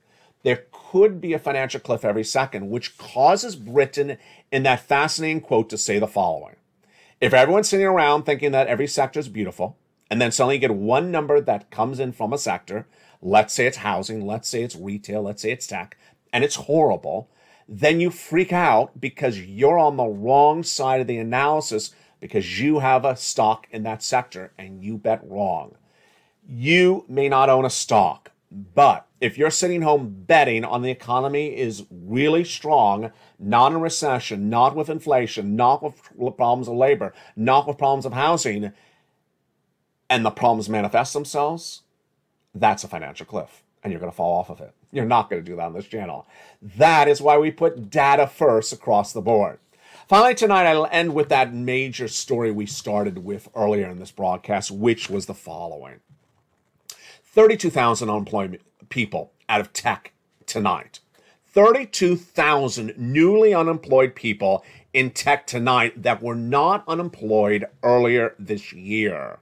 There could be a financial cliff every second, which causes Britain, in that fascinating quote, to say the following If everyone's sitting around thinking that every sector is beautiful, and then suddenly you get one number that comes in from a sector, let's say it's housing, let's say it's retail, let's say it's tech, and it's horrible, then you freak out because you're on the wrong side of the analysis because you have a stock in that sector and you bet wrong. You may not own a stock, but if you're sitting home betting on the economy is really strong, not in recession, not with inflation, not with problems of labor, not with problems of housing, and the problems manifest themselves, that's a financial cliff and you're going to fall off of it. You're not going to do that on this channel. That is why we put data first across the board. Finally, tonight, I'll end with that major story we started with earlier in this broadcast, which was the following 32,000 unemployed people out of tech tonight. 32,000 newly unemployed people in tech tonight that were not unemployed earlier this year.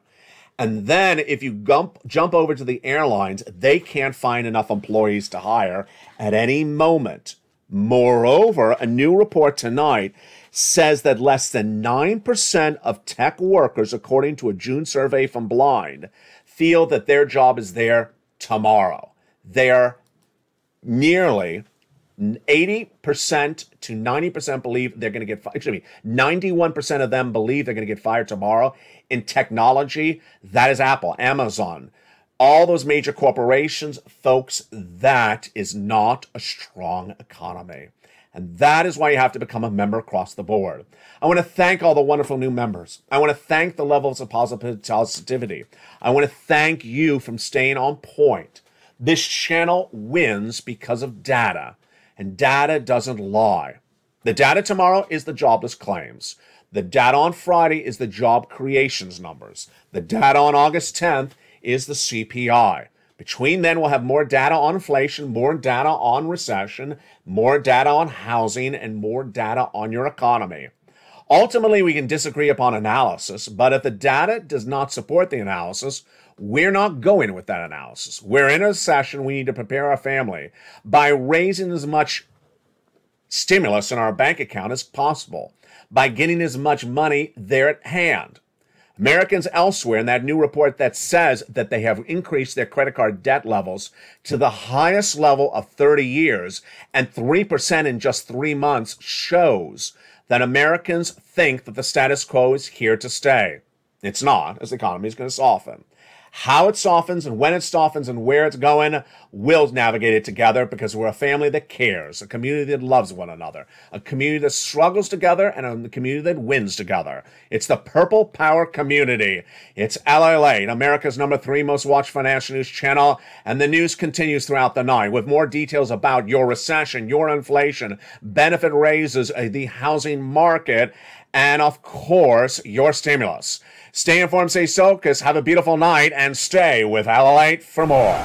And then if you jump, jump over to the airlines, they can't find enough employees to hire at any moment. Moreover, a new report tonight says that less than 9% of tech workers, according to a June survey from Blind, feel that their job is there tomorrow. They're nearly 80% to 90% believe they're going to get fired. Excuse me, 91% of them believe they're going to get fired tomorrow. In technology, that is Apple, Amazon, all those major corporations. Folks, that is not a strong economy. And that is why you have to become a member across the board. I want to thank all the wonderful new members. I want to thank the levels of positivity. I want to thank you from staying on point. This channel wins because of data and data doesn't lie. The data tomorrow is the jobless claims. The data on Friday is the job creations numbers. The data on August 10th is the CPI. Between then, we'll have more data on inflation, more data on recession, more data on housing, and more data on your economy. Ultimately, we can disagree upon analysis, but if the data does not support the analysis, we're not going with that analysis. We're in a session. We need to prepare our family by raising as much stimulus in our bank account as possible, by getting as much money there at hand. Americans elsewhere in that new report that says that they have increased their credit card debt levels to the highest level of 30 years and 3% in just three months shows that Americans think that the status quo is here to stay. It's not, as the economy is going to soften. How it softens and when it softens and where it's going, we'll navigate it together because we're a family that cares, a community that loves one another, a community that struggles together, and a community that wins together. It's the Purple Power community. It's LALATE, America's number three most watched financial news channel, and the news continues throughout the night with more details about your recession, your inflation, benefit raises, uh, the housing market, and of course, your stimulus. Stay informed, stay focused, have a beautiful night, and stay with LALATE for more.